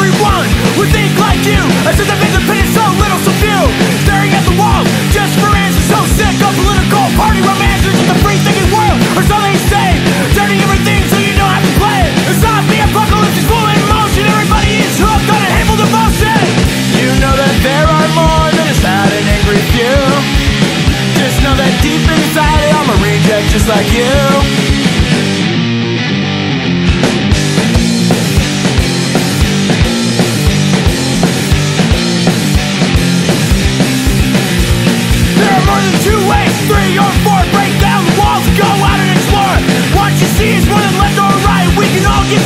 Everyone would think like you. I said the independent so little so few. Staring at the wall just for answers. So sick of political party romances In the free thinking world. Or so they say. Turning everything so you don't have to play. It It's not The apocalypse is full in motion Everybody is hooked on a handful devotion You know that there are more than a sad and angry few. Just know that deep inside I'm a reject just like you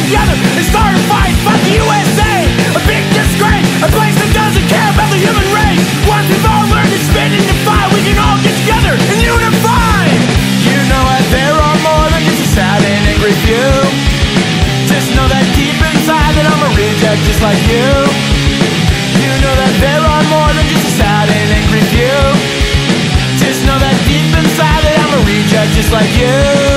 together and start a fight. Fight the USA, a. Big disgrace. A place that doesn't care about the human race. Once we've all learned to spit and defy We can all get together and unify. You know that there are more than just a sad and angry few. Just know that deep inside that I'm a reject just like you. You know that there are more than just a sad and angry few. Just know that deep inside that I'm a reject just like you